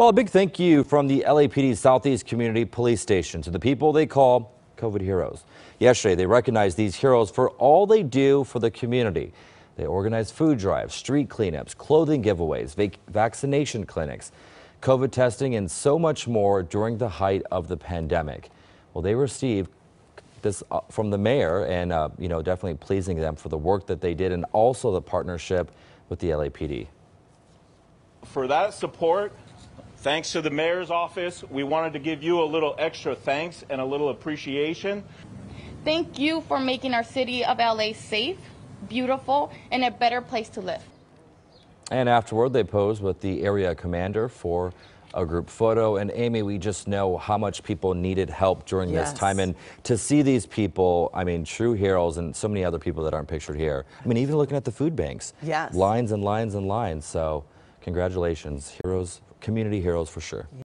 Well, a big thank you from the LAPD Southeast Community Police Station to the people they call COVID heroes. Yesterday, they recognized these heroes for all they do for the community. They organize food drives, street cleanups, clothing giveaways, vac vaccination clinics, COVID testing, and so much more during the height of the pandemic. Well, they received this uh, from the mayor and, uh, you know, definitely pleasing them for the work that they did and also the partnership with the LAPD. For that support, Thanks to the mayor's office, we wanted to give you a little extra thanks and a little appreciation. Thank you for making our city of LA safe, beautiful, and a better place to live. And afterward, they posed with the area commander for a group photo. And Amy, we just know how much people needed help during yes. this time. And to see these people, I mean, true heroes and so many other people that aren't pictured here. I mean, even looking at the food banks. Yes. Lines and lines and lines. So congratulations, heroes community heroes for sure.